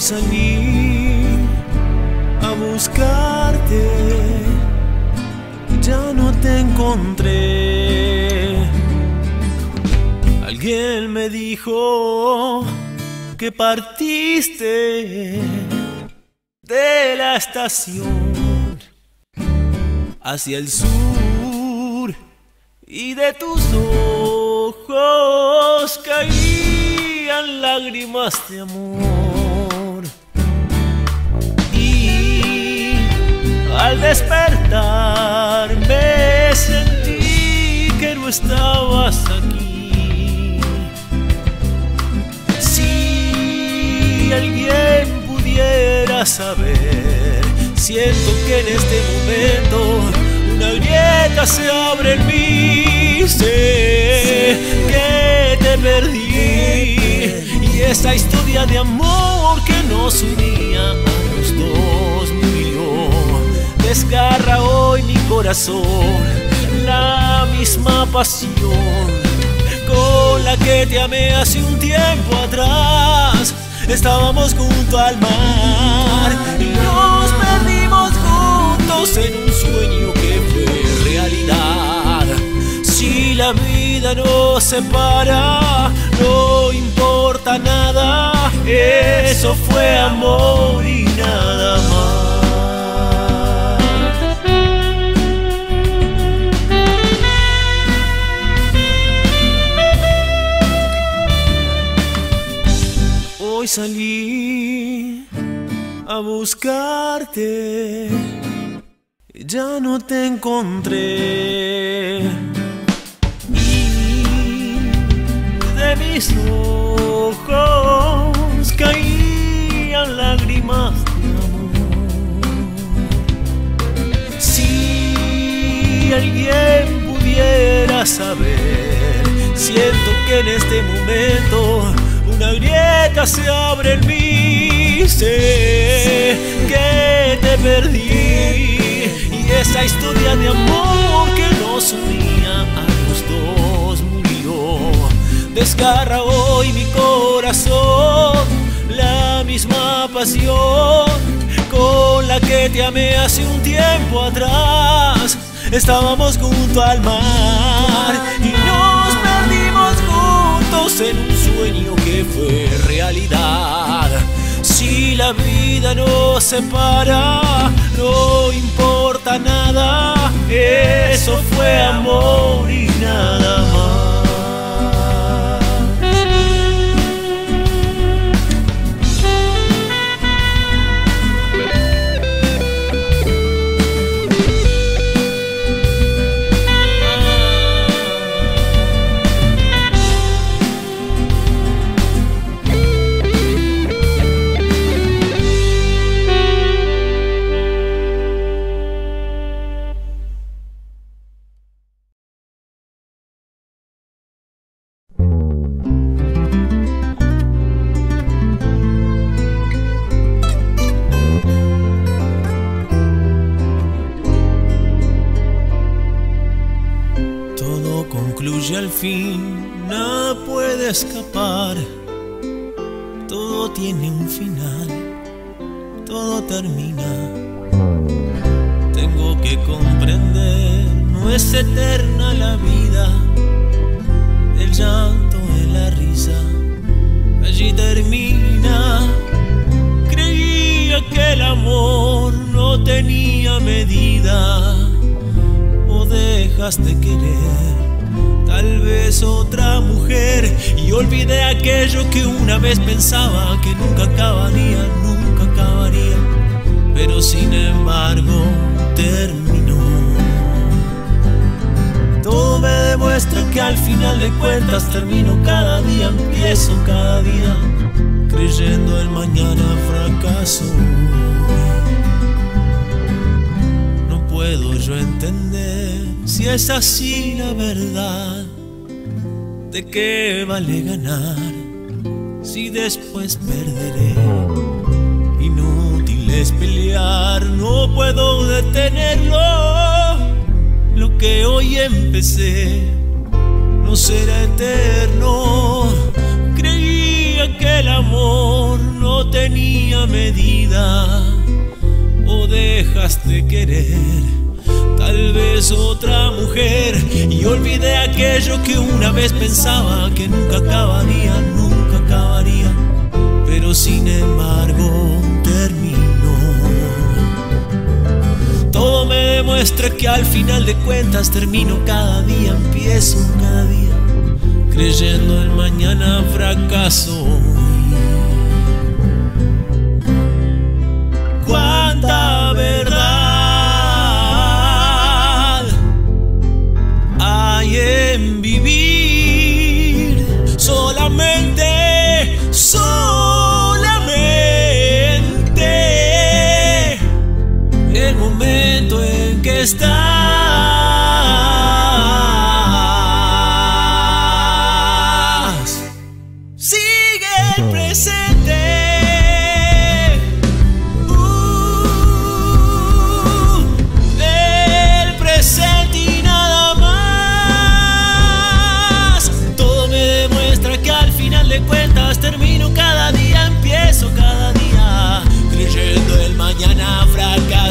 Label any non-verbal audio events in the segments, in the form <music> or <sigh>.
Salí a buscarte, ya no te encontré. Alguien me dijo que partiste de la estación hacia el sur y de tus ojos caían lágrimas de amor. Al despertar me sentí que no estabas aquí. Si alguien pudiera saber, siento que en este momento una grieta se abre en mí. Sé que te perdí y esta historia de amor que nos unía a los dos. Desgarra hoy mi corazón la misma pasión con la que te amé hace un tiempo atrás. Estábamos junto al mar y nos perdimos juntos en un sueño que fue realidad. Si la vida nos separa, no importa nada. Eso fue amor y nada más. Salí a buscarte, ya no te encontré. Y de mis ojos caían lágrimas de amor. Si alguien pudiera saber, siento que en este momento una grieta se abre en mí. Sé que te perdí y esa historia de amor que nos unía a los dos murió. Desgarra hoy mi corazón la misma pasión con la que te amé hace un tiempo atrás. Estábamos junto al mar y nos perdimos juntos en un sueño que fue realidad. Si la vida nos separa, no importa nada. Eso fue amor y nada más. Dejaste querer tal vez otra mujer y olvidé aquello que una vez pensaba que nunca acabaría, nunca acabaría, pero sin embargo terminó. Todo me demuestra que al final de cuentas termino cada día, empiezo cada día, creyendo el mañana fracaso. No puedo yo entender si es así la verdad. ¿De qué vale ganar si después perderé? Inútil es pelear, no puedo detenerlo. Lo que hoy empecé no será eterno. Creía que el amor no tenía medida o dejas de querer tal vez otra mujer y olvidé aquello que una vez pensaba que nunca acabaría, nunca acabaría, pero sin embargo terminó. Todo me demuestra que al final de cuentas termino cada día, empiezo cada día, creyendo en mañana fracaso. En vivir solamente, solamente el momento en que estás.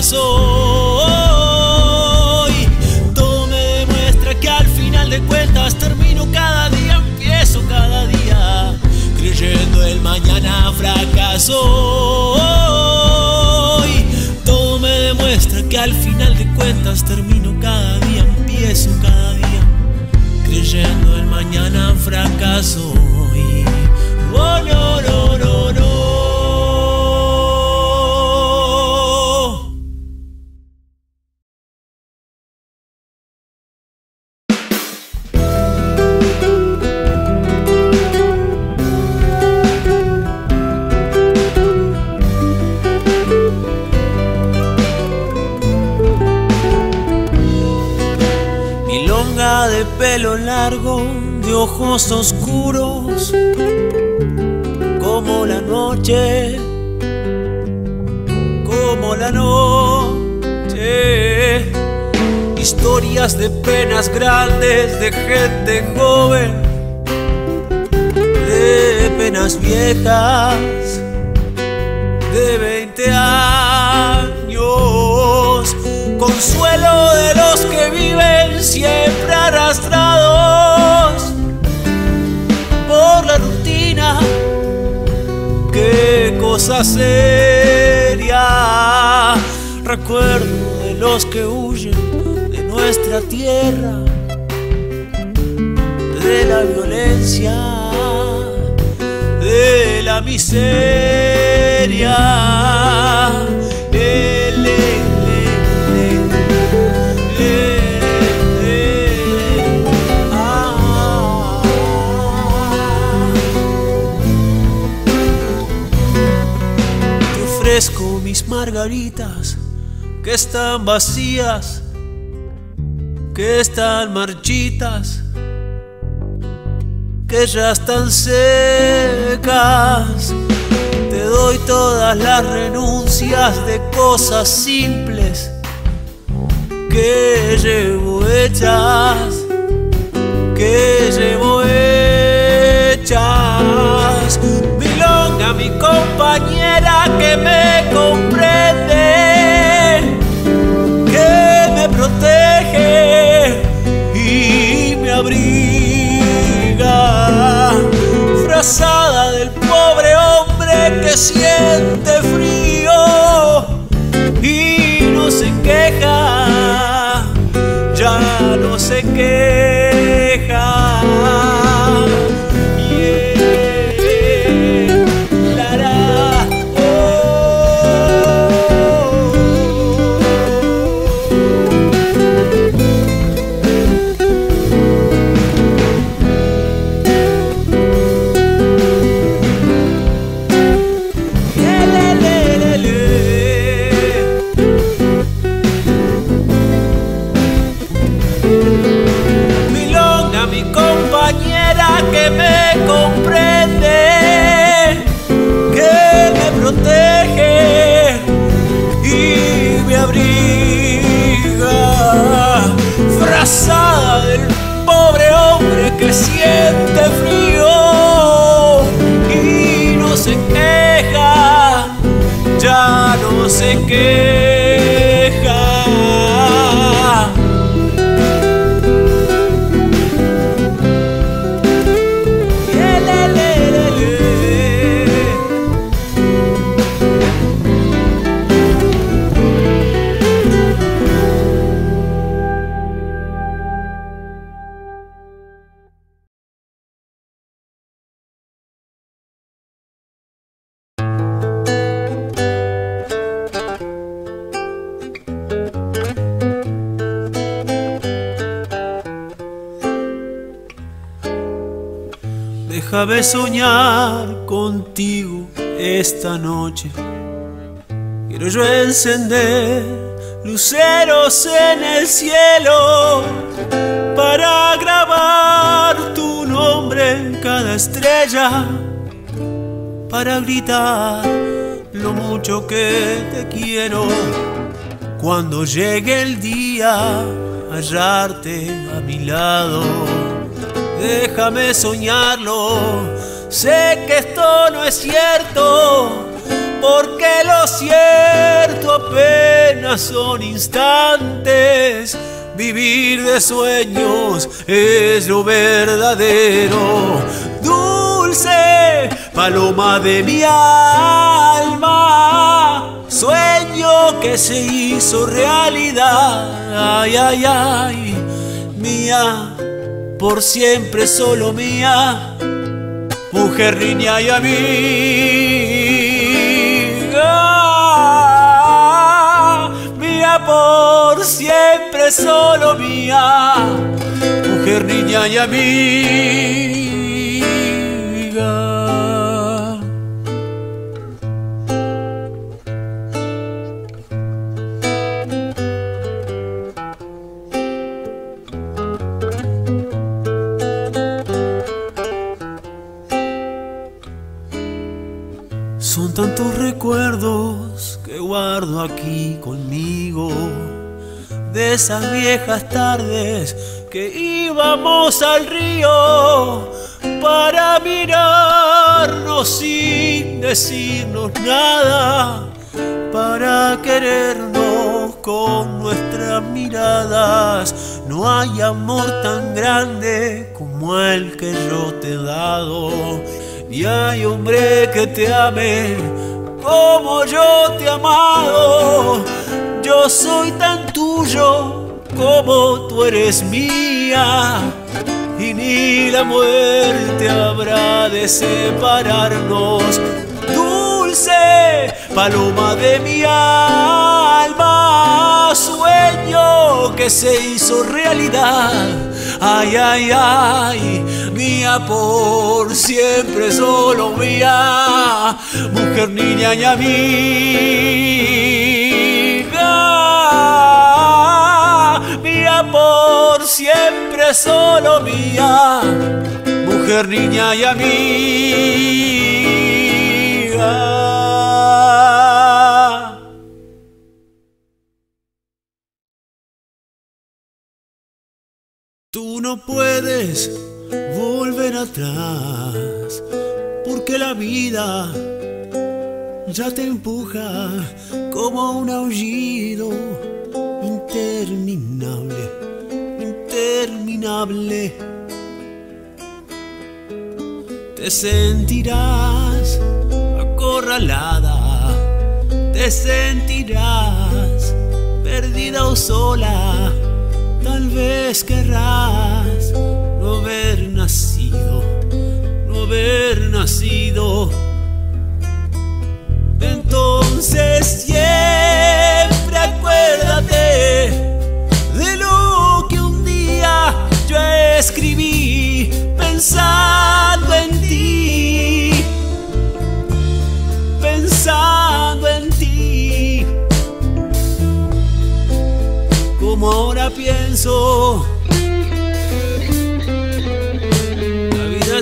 Soy. Todo me demuestra que al final de cuentas termino cada día, empiezo cada día, creyendo el mañana fracaso. Todo me demuestra que al final de cuentas termino cada día, empiezo cada día, creyendo el mañana fracaso. Ojos oscuros, como la noche, como la noche. Historias de penas grandes, de gente joven, de penas viejas, de 20 años consuelo de los que viven siempre arrastrados seria, recuerdo de los que huyen de nuestra tierra, de la violencia, de la miseria. Mis margaritas que están vacías, que están marchitas, que ya están secas. Te doy todas las renuncias de cosas simples que llevo hechas, que llevo hechas compañera que me comprende, que me protege y me abriga, frazada del pobre hombre que siente frío Déjame soñar contigo esta noche. Quiero yo encender luceros en el cielo para grabar tu nombre en cada estrella, para gritar lo mucho que te quiero cuando llegue el día hallarte a mi lado. Déjame soñarlo, sé que esto no es cierto, porque lo cierto apenas son instantes. Vivir de sueños es lo verdadero. Dulce paloma de mi alma, sueño que se hizo realidad. Ay, ay, ay, mía por siempre solo mía, mujer, niña y amiga. Mía por siempre solo mía, mujer, niña y amiga. Recuerdos que guardo aquí conmigo de esas viejas tardes que íbamos al río para mirarnos sin decirnos nada, para querernos con nuestras miradas. No hay amor tan grande como el que yo te he dado ni hay hombre que te ame como yo te he amado. Yo soy tan tuyo como tú eres mía. Y ni la muerte habrá de separarnos. Dulce paloma de mi alma, sueño que se hizo realidad. Ay, ay, ay, mía por siempre, solo mía, mujer, niña y amiga. Mía por siempre, solo mía, mujer, niña y amiga. Tú no puedes volver atrás, porque la vida ya te empuja como un aullido interminable, interminable. Te sentirás acorralada, te sentirás perdida o sola, tal vez querrás no haber nacido, no haber nacido. Entonces siempre acuérdate de lo que un día yo escribí pensando en ti,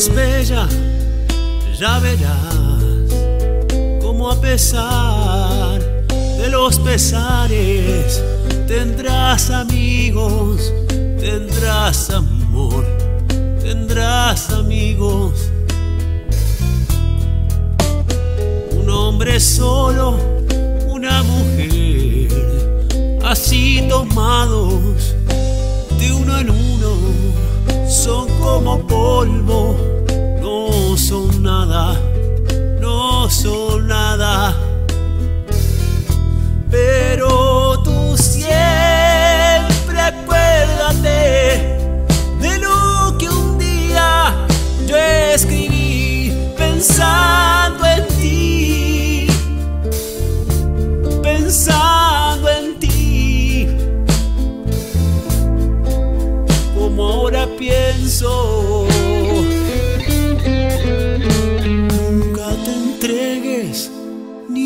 es bella, ya verás cómo a pesar de los pesares tendrás amigos, tendrás amor, tendrás amigos. Un hombre solo, una mujer, así tomados de uno en uno son como polvo, son nada, no son nada. Pero tú siempre acuérdate de lo que un día yo escribí pensando en ti, pensando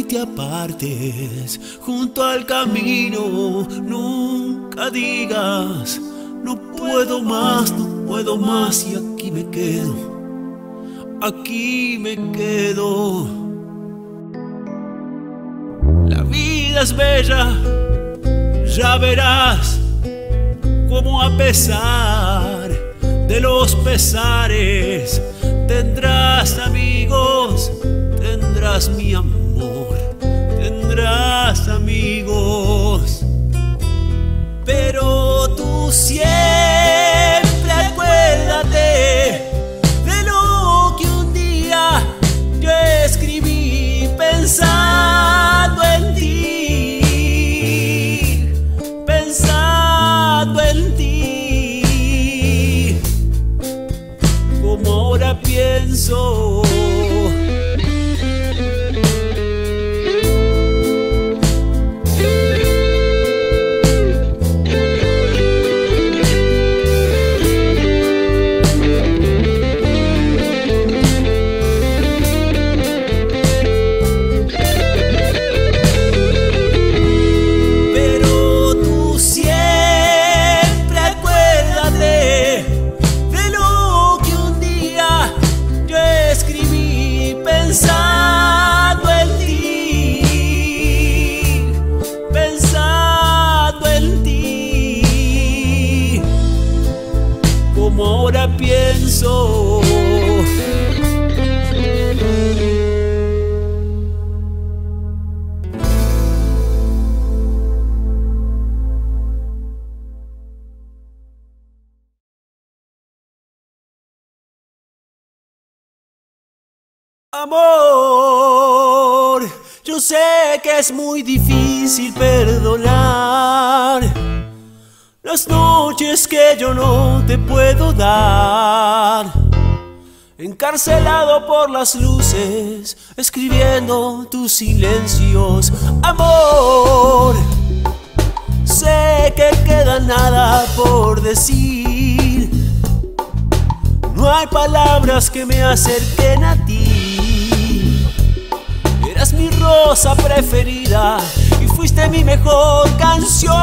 te apartes junto al camino. Nunca digas, no puedo más, no puedo más y aquí me quedo. Aquí me quedo. La vida es bella, ya verás cómo a pesar de los pesares tendrás amigos, tendrás mi amor, tendrás amigos. Pero tú siempre es muy difícil perdonar las noches que yo no te puedo dar. Encarcelado por las luces, escribiendo tus silencios. Amor, sé que queda nada por decir. No hay palabras que me acerquen a ti. Eras mi rosa preferida y fuiste mi mejor canción.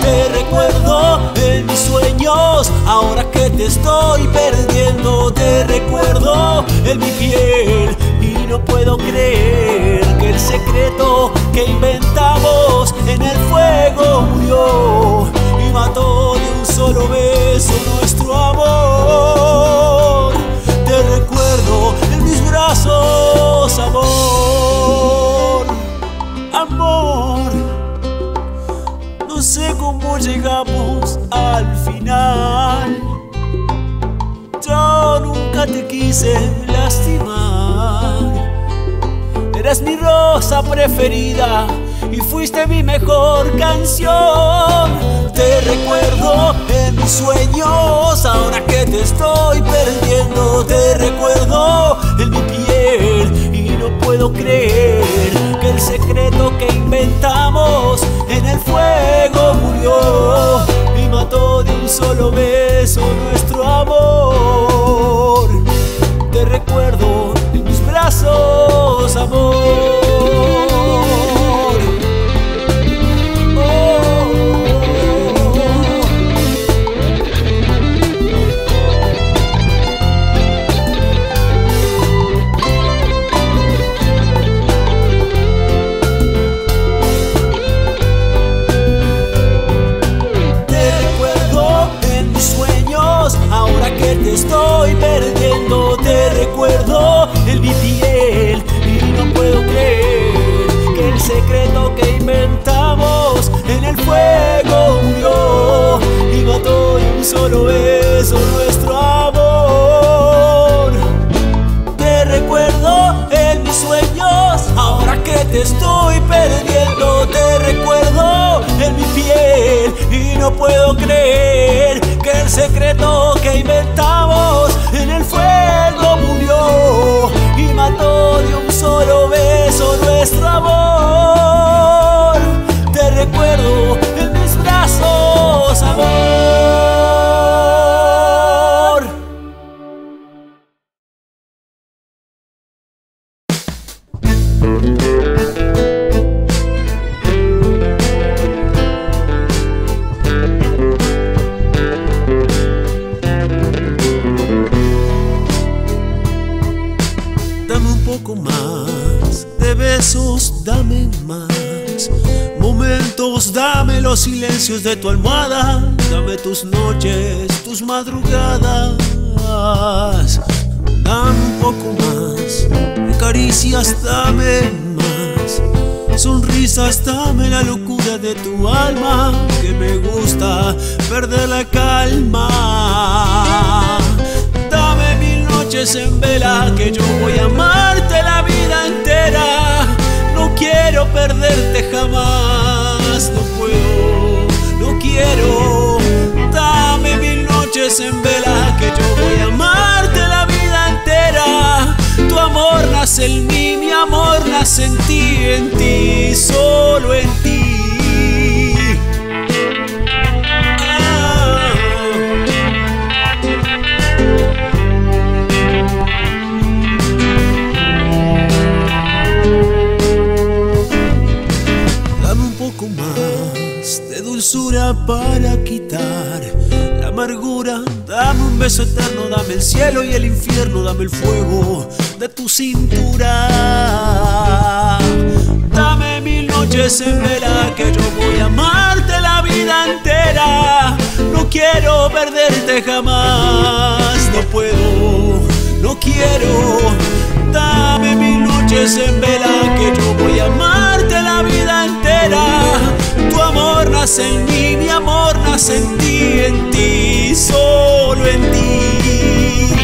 Te recuerdo en mis sueños, ahora que te estoy perdiendo. Te recuerdo en mi piel y no puedo creer que el secreto que inventamos en el fuego murió y mató de un solo beso nuestro amor. Preferida y fuiste mi mejor canción. Te recuerdo en mis sueños, ahora que te estoy perdiendo. Te recuerdo en mi piel y no puedo creer que el secreto que inventamos en el fuego murió y mató de un solo beso nuestro amor. Te recuerdo en mis brazos, amor. Solo beso nuestro amor. Te recuerdo en mis sueños, ahora que te estoy perdiendo. Te recuerdo en mi piel y no puedo creer que el secreto que inventamos en el fuego murió y mató de un solo beso nuestro amor. Te recuerdo en mis brazos, amor. De tu almohada, dame tus noches, tus madrugadas, dame un poco más. Caricias, dame más. Sonrisas, dame la locura de tu alma, que me gusta perder la calma. En vela que yo voy a amarte la vida entera. No quiero perderte jamás, no Dame mil noches en vela que yo voy a amarte la vida entera. Tu amor nace en mí, mi amor nace en ti, en ti, solo en ti. Para quitar la amargura. Dame un beso eterno, dame el cielo y el infierno, dame el fuego de tu cintura. Dame mil noches en vela que yo voy a amarte la vida entera. No quiero perderte jamás, no puedo, no quiero. Dame mil noches en vela que yo voy a amarte la vida entera amor nace en mí, mi amor nace en ti, en ti, solo en ti.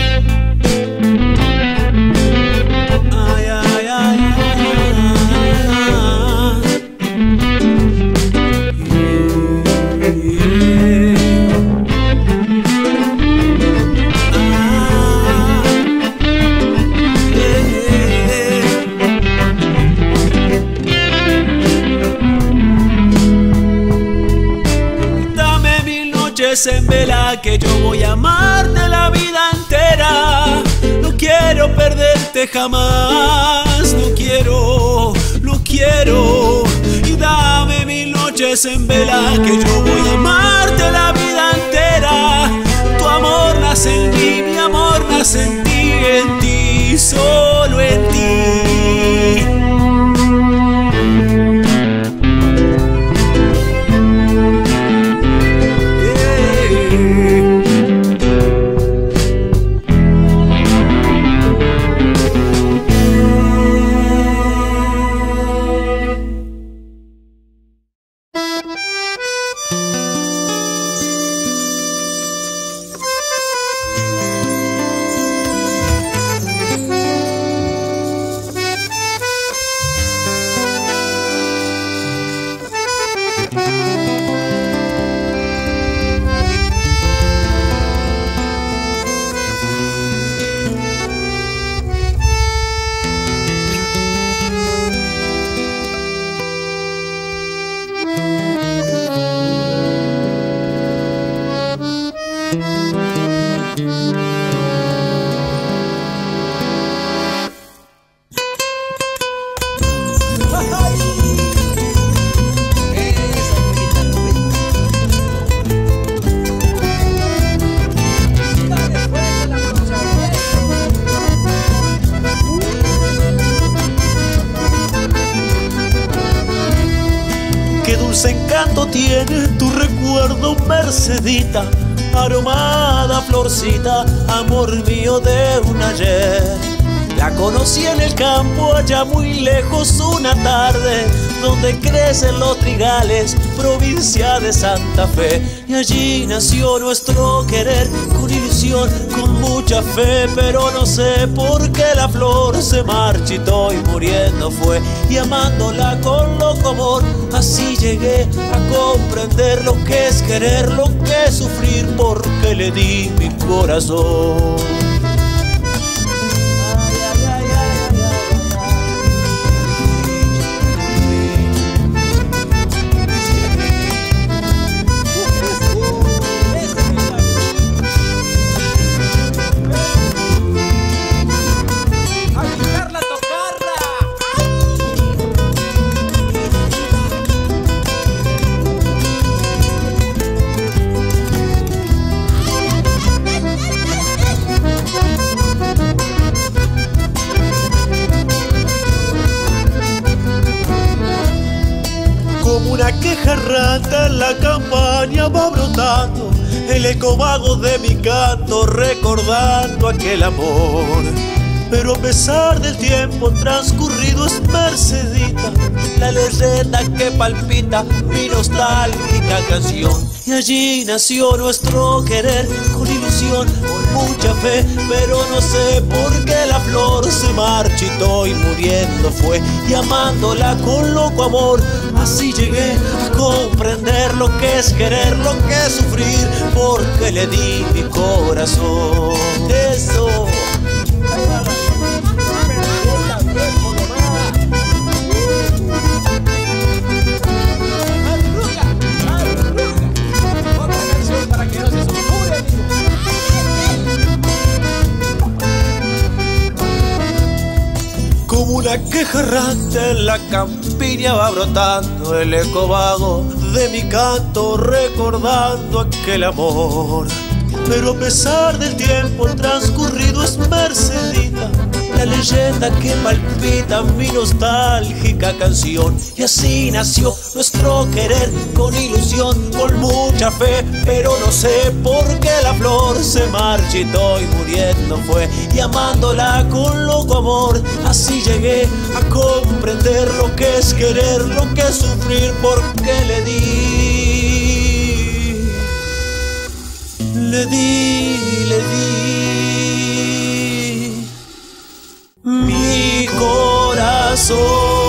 Jamás, no quiero, no quiero. Y dame mil noches en vela que yo voy a amarte la vida entera. Tu amor nace en mí, mi amor nace en ti, en ti, solo en ti. De un ayer. La conocí en el campo allá muy lejos una tarde, donde crecen los trigales, provincia de Santa Fe. Y allí nació nuestro querer, con ilusión, con mucha fe, pero no sé por qué la flor se marchitó y muriendo fue. Y amándola con loco amor, así llegué a comprender lo que es querer, lo que es sufrir, porque le di mi corazón. Rata en la campaña va brotando el eco vago de mi canto recordando aquel amor. Pero a pesar del tiempo transcurrido es Mercedita, la leyenda que palpita mi nostálgica canción. Y allí nació nuestro querer con ilusión, con mucha fe, pero no sé por qué la flor se marchitó y muriendo fue. Y amándola con loco amor, así llegué a comprender lo que es querer, lo que es sufrir, porque le di mi corazón. Eso. Errante en la campiña va brotando el eco vago de mi canto recordando aquel amor. Pero a pesar del tiempo transcurrido es Mercedita la leyenda que palpita mi nostálgica canción. Y así nació nuestro querer con ilusión, con mucha fe, pero no sé por qué la flor se marchitó y muriendo fue. Y amándola con loco amor, así llegué a comprender lo que es querer, lo que es sufrir, porque le di. Le di, le di mi corazón.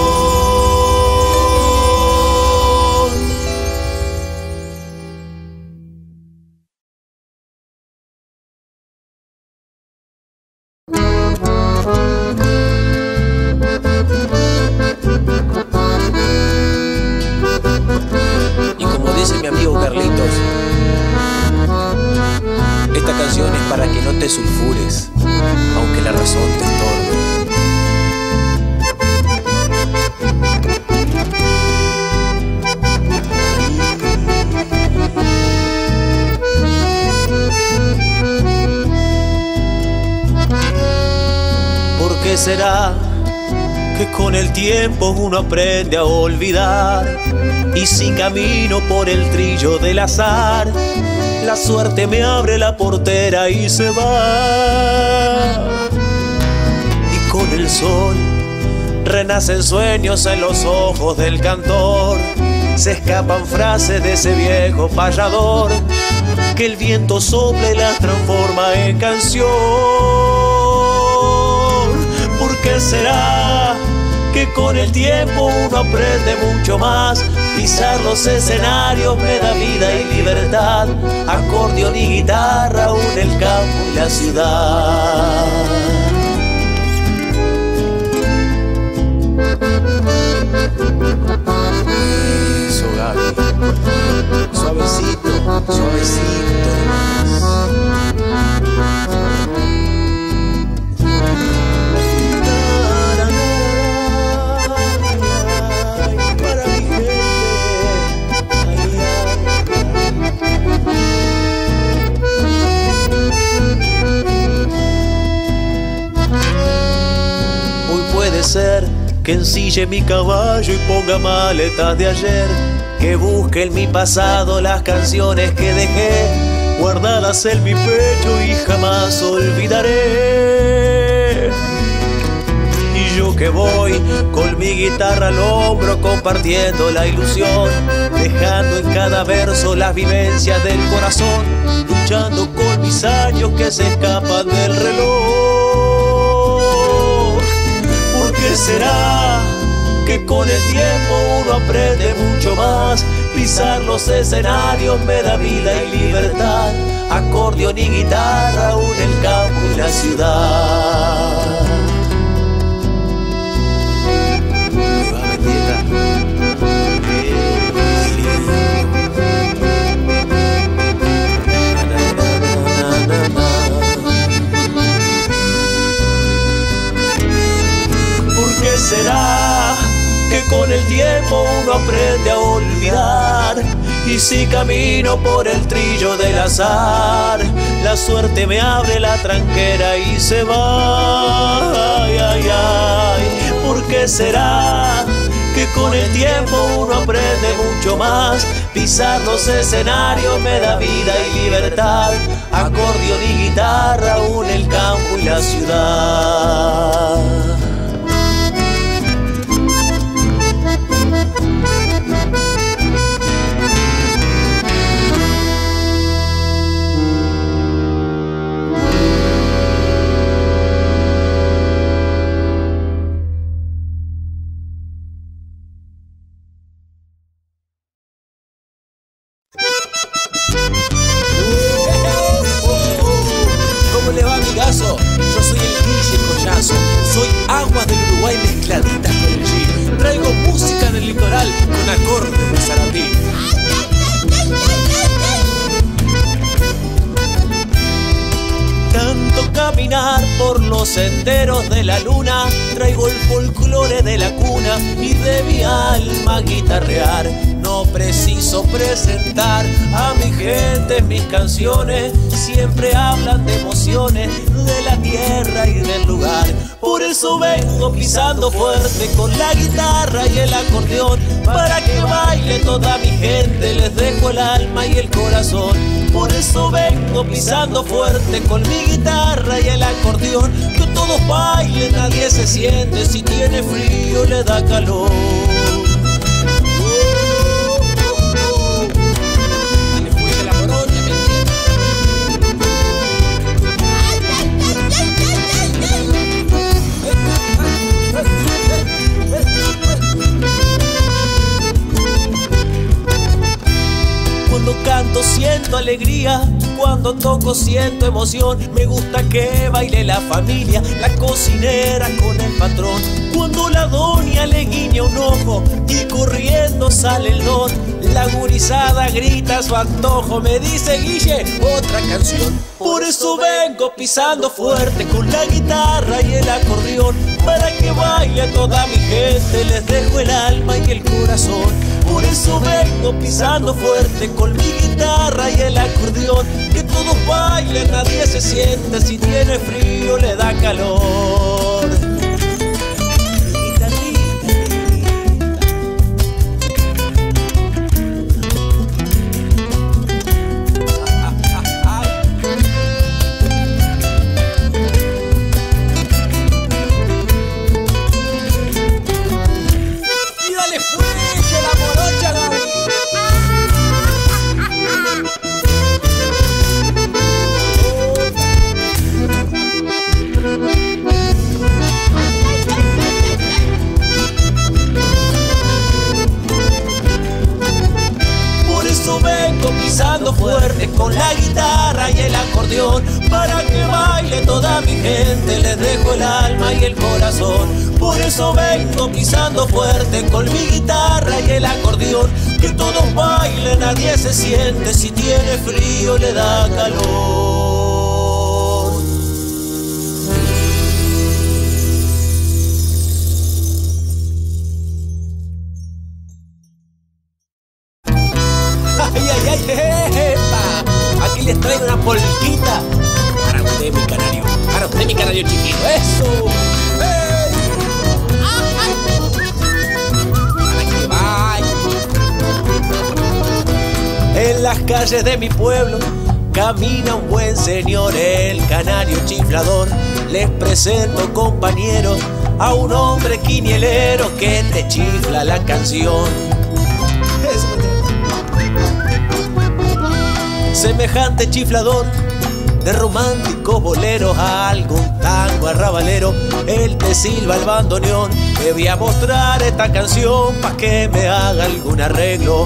Esta canción es para que no te sulfures, aunque la razón te estorbe. ¿Por qué será que con el tiempo uno aprende a olvidar? Y si camino por el trillo del azar, la suerte me abre la portera y se va. Y con el sol renacen sueños en los ojos del cantor. Se escapan frases de ese viejo payador que el viento sople y las transforma en canción. ¿Por qué será que con el tiempo uno aprende mucho más? Pisar los escenarios me da vida y libertad. Acordeón y guitarra une el campo y la ciudad. Suavecito, suavecito que ensille mi caballo y ponga maletas de ayer, que busque en mi pasado las canciones que dejé guardadas en mi pecho y jamás olvidaré. Y yo que voy con mi guitarra al hombro compartiendo la ilusión, dejando en cada verso las vivencias del corazón, luchando con mis años que se escapan del reloj. ¿Por qué será que con el tiempo uno aprende mucho más? Pisar los escenarios me da vida y libertad. Acordeón y guitarra une el campo y la ciudad. Con el tiempo uno aprende a olvidar? Y si camino por el trillo del azar, la suerte me abre la tranquera y se va. Ay, ay, ay. ¿Por qué será que que con el tiempo uno aprende mucho más. Pisar los escenarios me da vida y libertad. Acordeón y guitarra une el campo y la ciudad. Vengo pisando fuerte con mi guitarra y el acordeón. Que todos bailen, nadie se siente. Si tiene frío, le da calor. canto siento alegría, cuando toco siento emoción. Me gusta que baile la familia, la cocinera con el patrón. Cuando la doña le guiña un ojo y corriendo sale el don. La gurizada grita su antojo, me dice Guille, otra canción. Por eso vengo pisando fuerte con la guitarra y el acordeón. Para que baile toda mi gente, les dejo el alma y el corazón. Eso vengo pisando fuerte con mi guitarra y el acordeón. Que todos bailen, nadie se sienta. Si tiene frío, le da calor. Por eso vengo pisando fuerte con mi guitarra y el acordeón. Que todos bailen, nadie se siente. Si tiene frío, le da calor. De mi pueblo camina un buen señor, el canario chiflador. Les presento, compañeros, a un hombre quinielero que te chifla la canción. semejante chiflador de románticos boleros a algún tango arrabalero, él te silba el bandoneón. Te voy a mostrar esta canción pa' que me haga algún arreglo.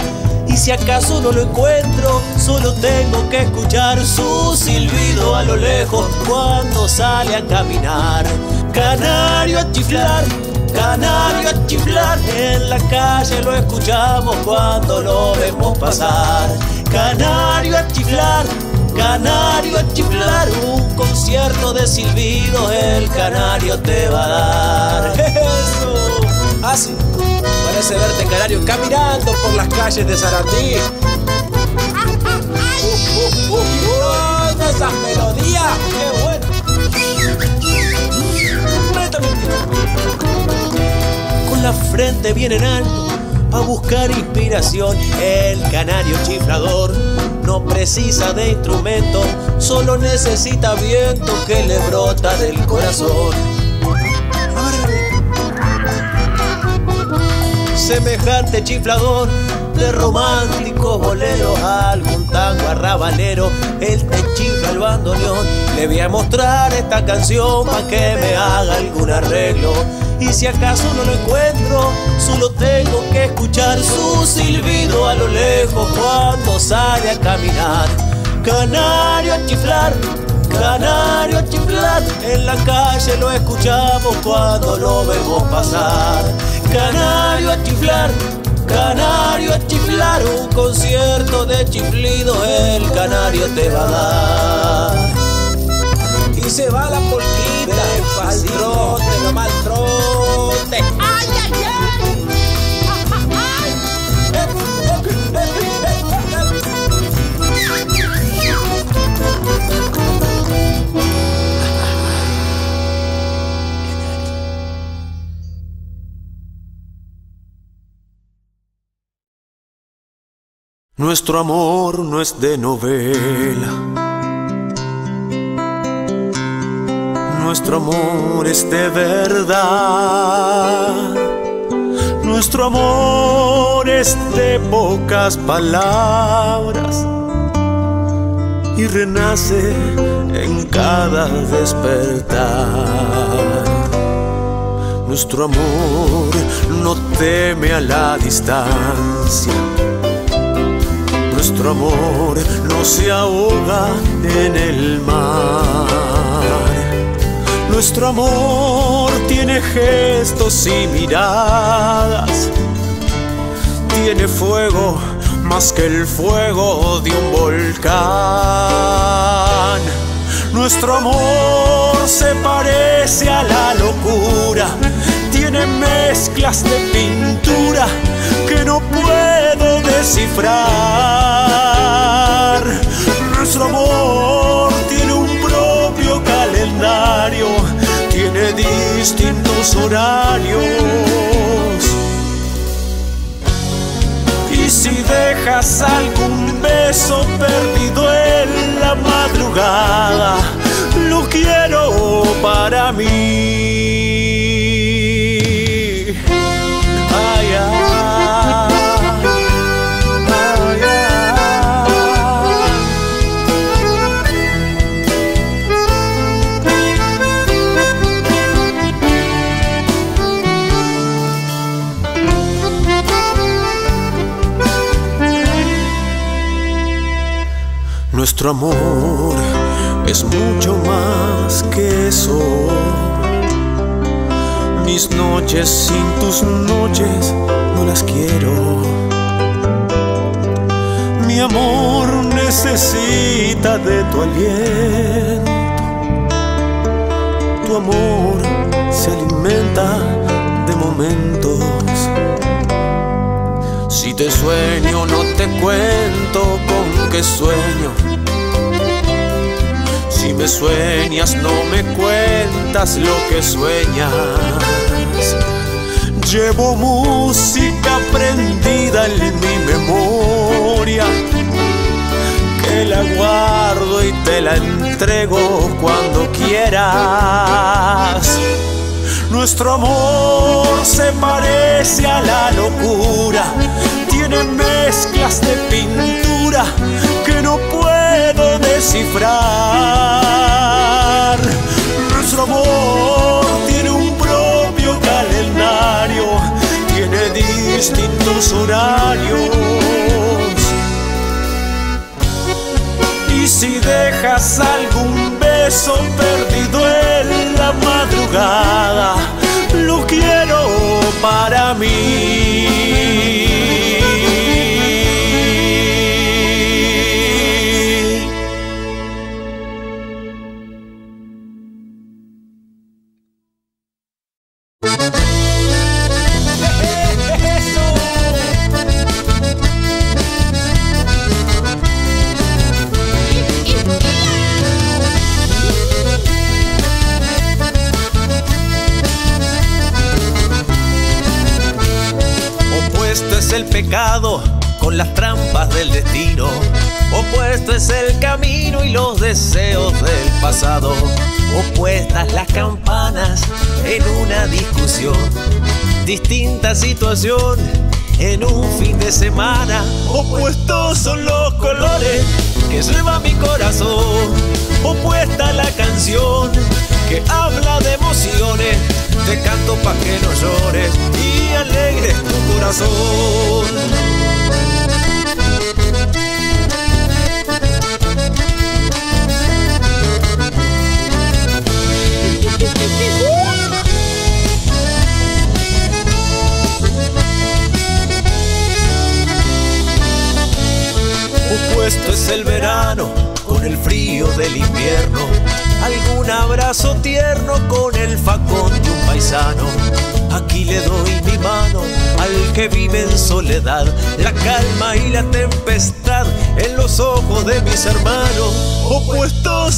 Si acaso no lo encuentro, solo tengo que escuchar su silbido a lo lejos cuando sale a caminar. Canario a chiflar, canario a chiflar, en la calle lo escuchamos cuando lo vemos pasar. Canario a chiflar, canario a chiflar, un concierto de silbido el canario te va a dar. <laughs> Eso, así, parece verte canario caminando por las calles de Sarandí. Uh, uh, uh, esas melodías, qué bueno. la frente bien en alto a buscar inspiración. El canario chiflador no precisa de instrumento, solo necesita viento que le brota del corazón. Semejante chiflador de románticos boleros, algún tango arrabalero, él te chifla el bandoneón. Le voy a mostrar esta canción para que me haga algún arreglo. Y si acaso no lo encuentro, solo tengo que escuchar su silbido a lo lejos cuando sale a caminar. Canario a chiflar, canario a chiflar, en la calle lo escuchamos cuando lo vemos pasar. Canario a chiflar, canario a chiflar, un concierto de chiflido el canario te va a dar. Y se va la polquita, al trote, no Nuestro amor no es de novela. Nuestro amor es de verdad. Nuestro amor es de pocas palabras y renace en cada despertar. Nuestro amor no teme a la distancia. Nuestro amor no se ahoga en el mar. Nuestro amor tiene gestos y miradas. Tiene fuego más que el fuego de un volcán. Nuestro amor se parece a la locura. Tiene mezclas de pintura que no puedo descifrar. Nuestro amor tiene un propio calendario, tiene distintos horarios. Y si dejas algún beso perdido en la madrugada, lo quiero para mí. Nuestro amor es mucho más que eso. Mis noches sin tus noches no las quiero. Mi amor necesita de tu aliento. Tu amor se alimenta de momentos. Si te sueño, no te cuento con qué sueño. Si me sueñas, no me cuentas lo que sueñas. Llevo música prendida en mi memoria, que la guardo y te la entrego cuando quieras. Nuestro amor se parece a la locura, tiene mezclas de pintura descifrar. Nuestro amor tiene un propio calendario, tiene distintos horarios. Y si dejas algún beso perdido en la madrugada, lo quiero para mí. Pasado. Opuestas las campanas en una discusión. Distinta situación en un fin de semana. Opuestos son los colores que lleva mi corazón. Opuesta la canción que habla de emociones. Te canto pa' que no llores y alegres tu corazón.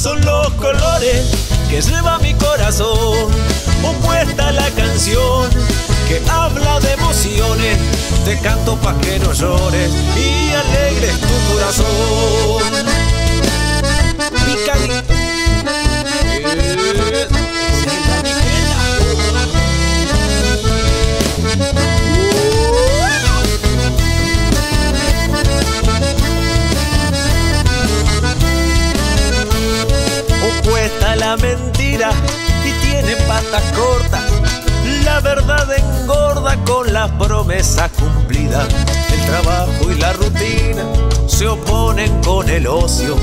Son los colores que lleva mi corazón. Opuesta la canción que habla de emociones. Te canto pa' que no llores y alegres tu corazón. Opuesta patas cortas la verdad engorda con la promesa cumplida. El trabajo y la rutina se oponen con el ocio.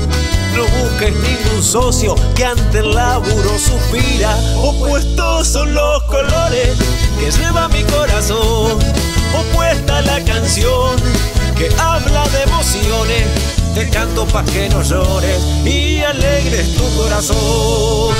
No busques ningún socio que ante el laburo suspira. Opuestos son los colores que lleva mi corazón. Opuesta la canción que habla de emociones. Te canto pa' que no llores y alegres tu corazón.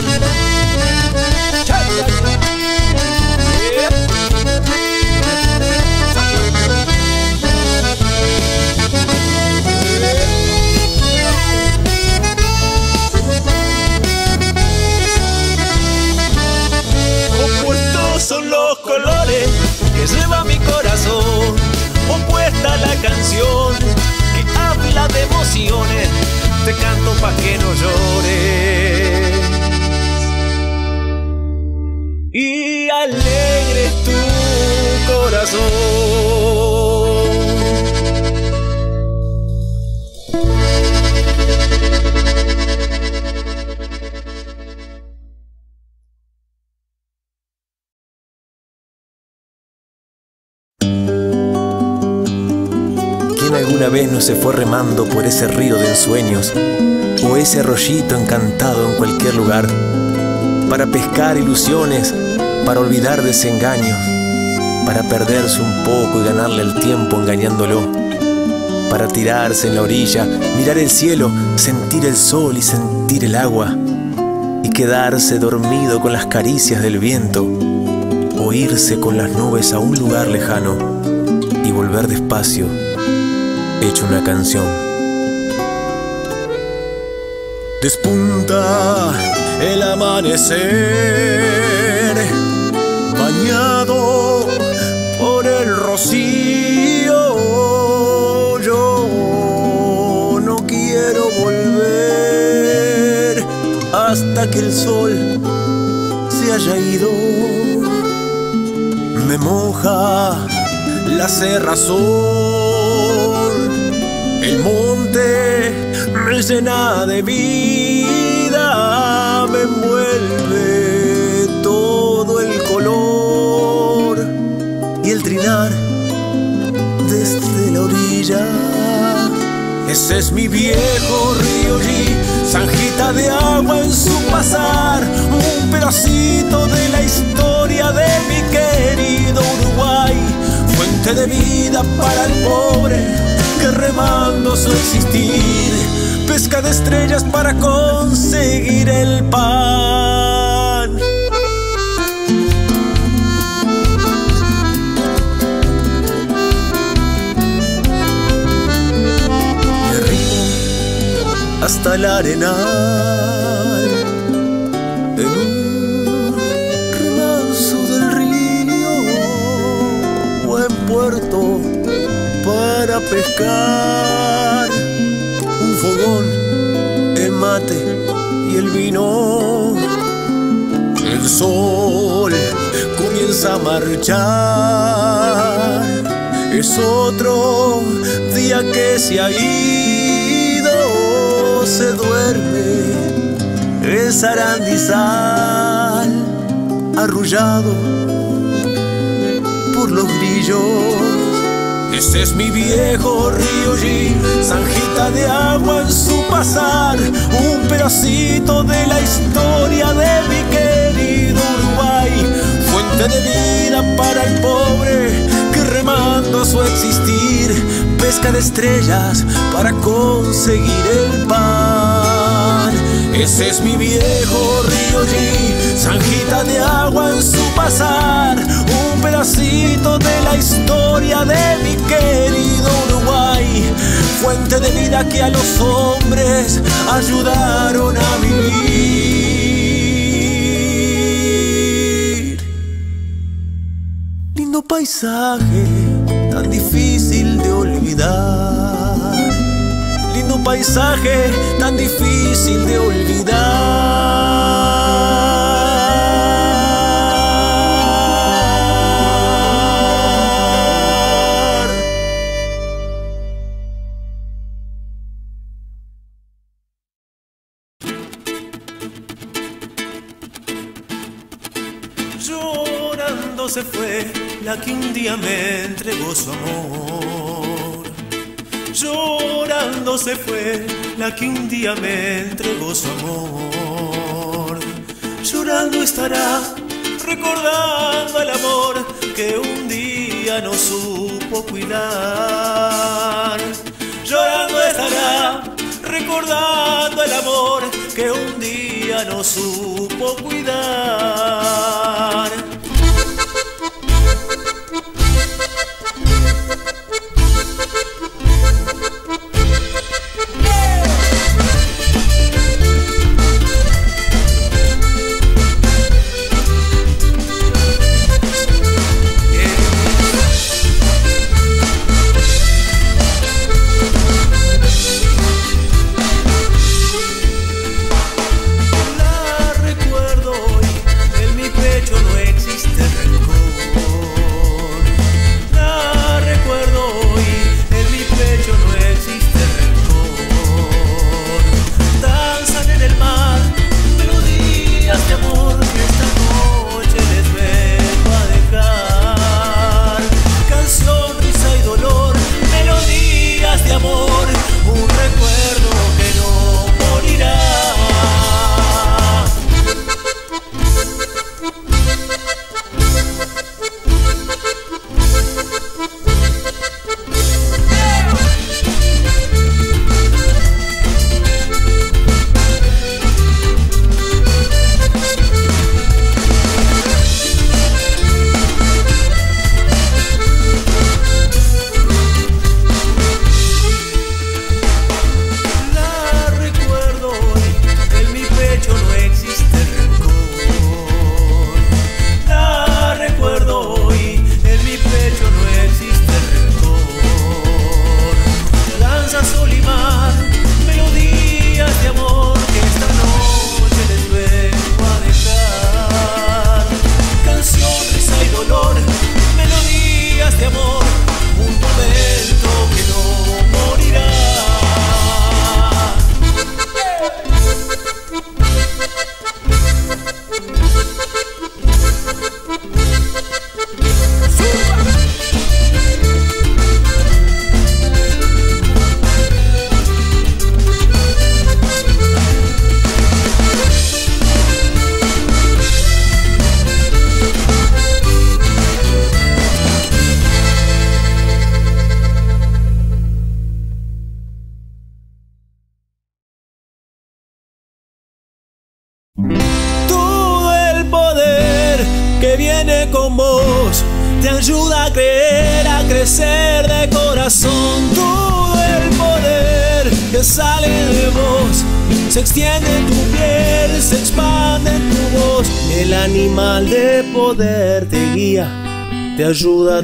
Son los colores que lleva mi corazón. Opuesta la canción que habla de emociones. Te canto pa' que no llores. Corazón. ¿Quién alguna vez no se fue remando por ese río de ensueños o ese arroyito encantado en cualquier lugar para pescar ilusiones, para olvidar desengaños, para perderse un poco y ganarle el tiempo engañándolo, para tirarse en la orilla, mirar el cielo, sentir el sol y sentir el agua. Y quedarse dormido con las caricias del viento. O irse con las nubes a un lugar lejano y volver despacio hecho una canción. Despunta el amanecer, bañado rocío. Yo no quiero volver hasta que el sol se haya ido. Me moja la cerrazón el monte me llena de vida, me envuelve todo el color y el trinar la orilla. Ese es mi viejo río G, zanjita de agua en su pasar, un pedacito de la historia de mi querido Uruguay, fuente de vida para el pobre que remando su existir, pesca de estrellas para conseguir el pan. Hasta el arenal, en un remanso del río, buen puerto para pescar. Un fogón, el mate y el vino. El sol comienza a marchar. Es otro día que se ha ido, se duerme el zarandizal arrullado por los grillos. Ese es mi viejo río G, zanjita de agua en su pasar, un pedacito de la historia de mi querido Uruguay, fuente de vida para el pobre que remando su existir, pesca de estrellas para conseguir el pan. Ese es mi viejo río G, zanjita de agua en su pasar, un pedacito de la historia de mi querido Uruguay, fuente de vida que a los hombres ayudaron a vivir. Lindo paisaje, difícil de olvidar lindo paisaje tan difícil de olvidar. Llorando se fue la que un día me entregó su amor. Llorando estará, recordando el amor que un día no supo cuidar. Llorando estará, recordando el amor que un día no supo cuidar.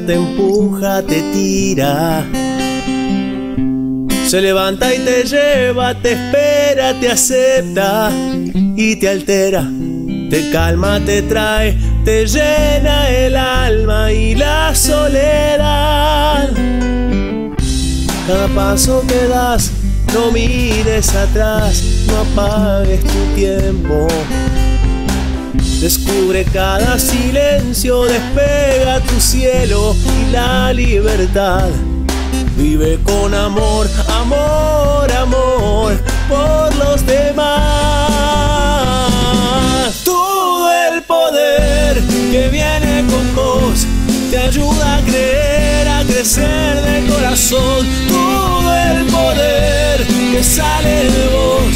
Te empuja, te tira. Se levanta y te lleva, te espera, te acepta y te altera. Te calma, te trae, te llena el alma y la soledad. Cada paso que das, no mires atrás, no apagues tu tiempo. Descubre cada silencio, despega tu cielo y la libertad. Vive con amor, amor, amor por los demás. Todo el poder que viene con vos te ayuda a creer, crecer de corazón. Todo el poder que sale de vos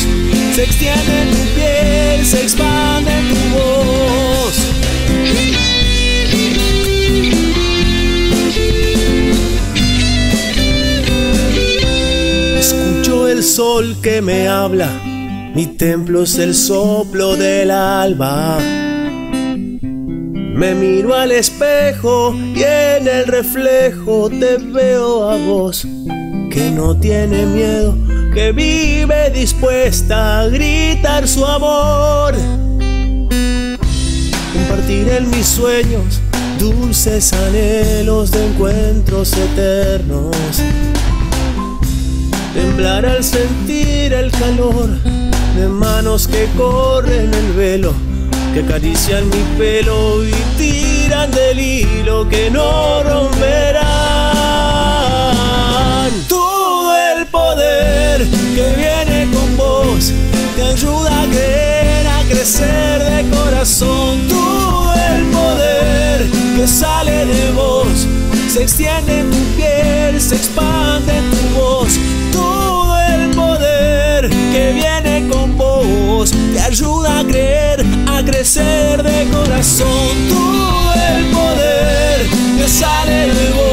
se extiende en tu piel, se expande en tu voz. Escucho el sol que me habla, mi templo es el soplo del alba. Me miro al espejo y en el reflejo te veo a vos, que no tiene miedo, que vive dispuesta a gritar su amor. Compartir en mis sueños dulces anhelos de encuentros eternos. Temblar al sentir el calor de manos que corren el velo, que acarician mi pelo y tiran del hilo que no romperán. Todo el poder que viene con vos te ayuda a creer, a crecer de corazón. Todo el poder que sale de vos se extiende en tu piel, se expande en tu voz. De corazón. Todo el poder que sale de vos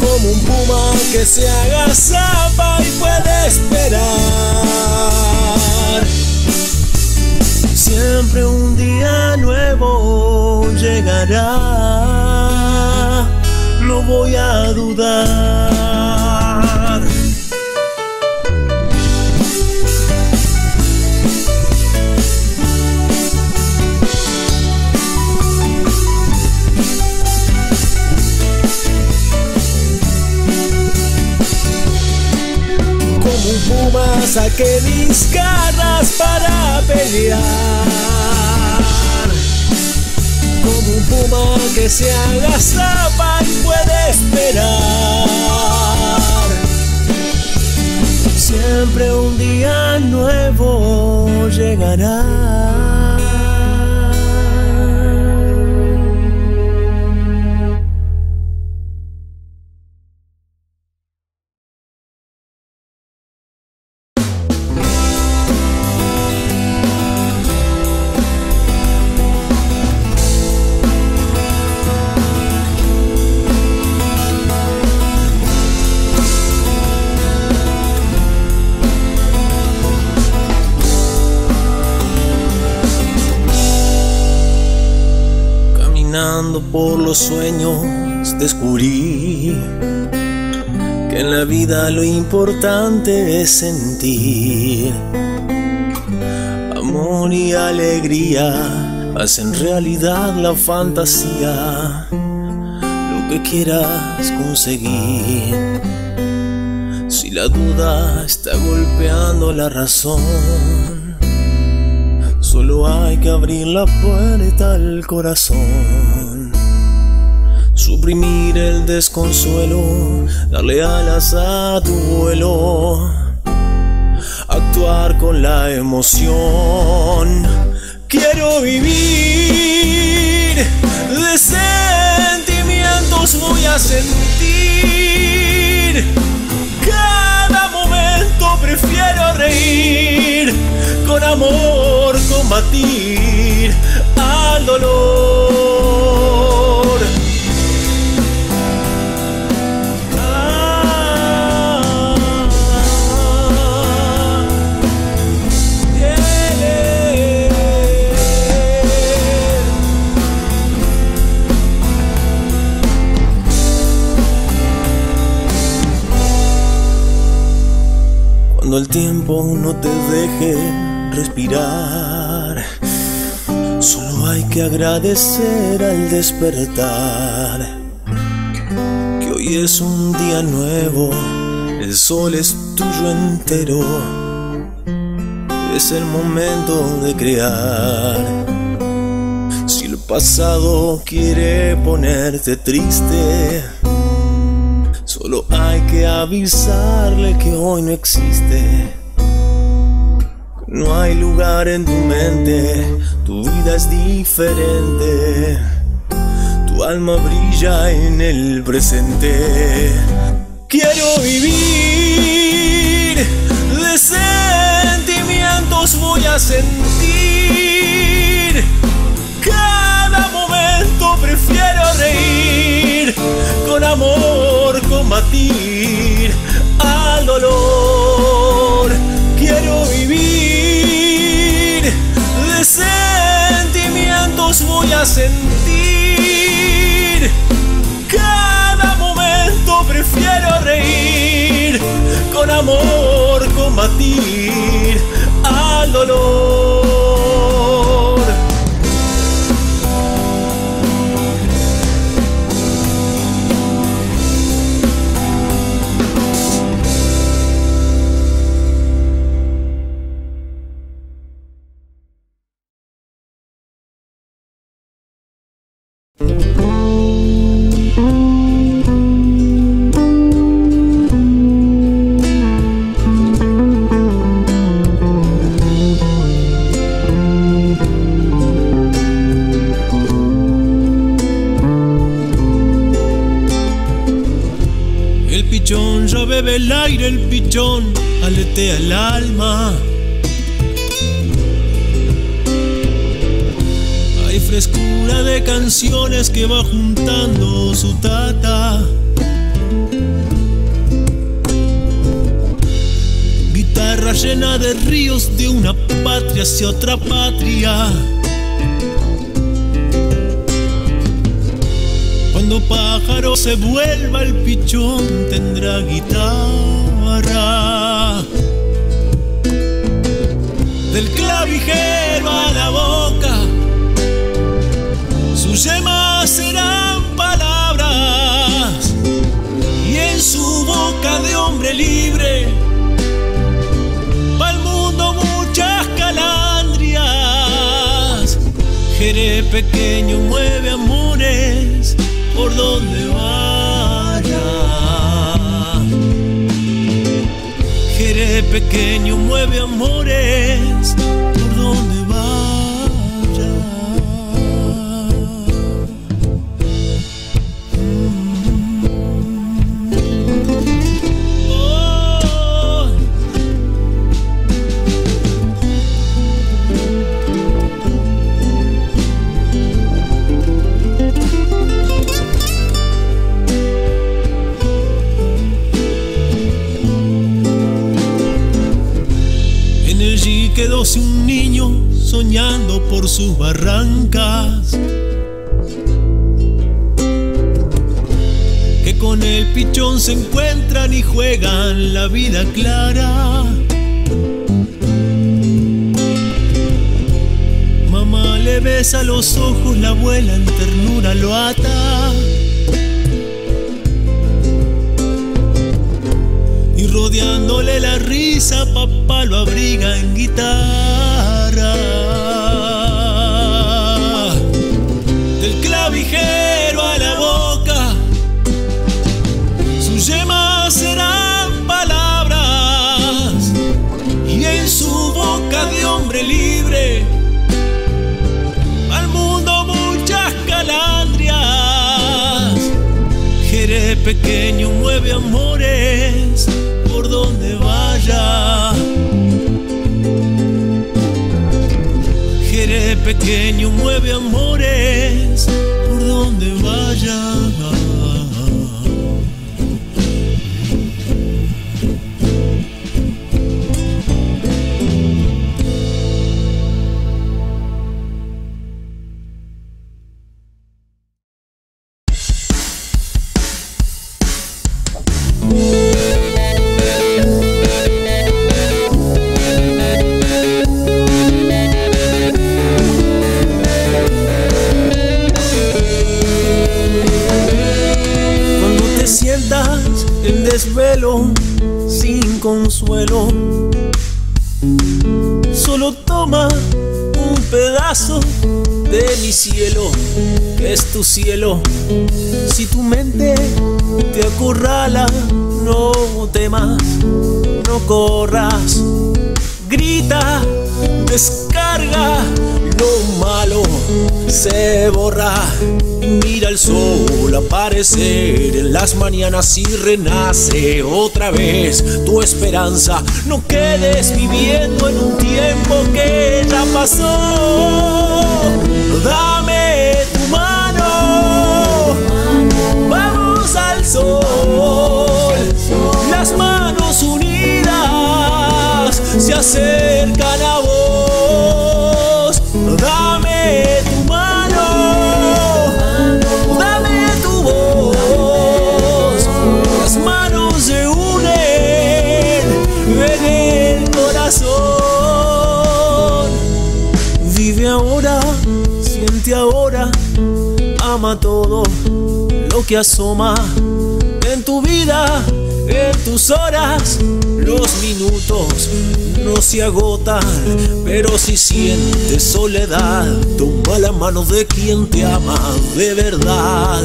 Como un puma que se haga zapa y puede esperar. Siempre un día nuevo llegará, no voy a dudar. Puma saqué mis garras para pelear. Como un puma que se agazapa y puede esperar. Siempre un día nuevo llegará. Los sueños descubrí que en la vida lo importante es sentir. Amor y alegría hacen realidad la fantasía, lo que quieras conseguir. Si la duda está golpeando la razón, solo hay que abrir la puerta al corazón suprimir el desconsuelo, darle alas a tu vuelo, actuar con la emoción. Quiero vivir de sentimientos, voy a sentir. Cada momento prefiero reír, con amor combatir al dolor. El tiempo no te deje respirar, solo hay que agradecer al despertar. Que hoy es un día nuevo, el sol es tuyo entero. Es el momento de crear. Si el pasado quiere ponerte triste, Solo hay que avisarle que hoy no existe. No hay lugar en tu mente, tu vida es diferente. Tu alma brilla en el presente. Quiero vivir de sentimientos, voy a sentir. Cada momento prefiero reír con amor al dolor. Quiero vivir de sentimientos, voy a sentir. Cada momento prefiero reír, con amor combatir sus barrancas. Que con el pichón se encuentran y juegan la vida clara. Mamá le besa los ojos, la abuela en ternura lo ata. y rodeándole la risa, papá lo abriga en guitarra. Clavijero a la boca, sus yemas serán palabras, y en su boca de hombre libre, al mundo muchas calandrias. Jerez pequeño mueve amores por donde vaya. Jerez pequeño mueve amores cielo, es tu cielo. Si tu mente te acorrala, no temas, no corras, grita, descarga lo malo, se borra. Mira el sol aparecer en las mañanas y renace otra vez tu esperanza. No quedes viviendo en un tiempo que ya pasó. Dame tu mano, vamos al sol. Las manos unidas se acercan a ama todo lo que asoma en tu vida, en tus horas. Los minutos no se agotan, pero si sientes soledad, toma la mano de quien te ama de verdad.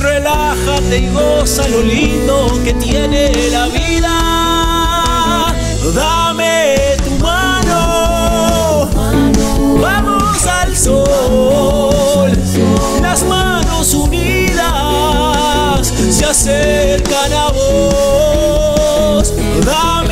Relájate y goza lo lindo que tiene la vida. Dame tu mano, vamos al sol. se acercan a vos. Dame